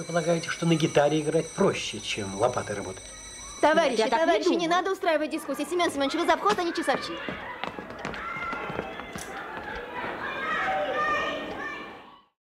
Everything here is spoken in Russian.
Вы полагаете, что на гитаре играть проще, чем лопатой работать? Товарищи, Я не товарищи, не, надо устраивать дискуссии. Семен Семенович, вы завхоз, а не часовщик.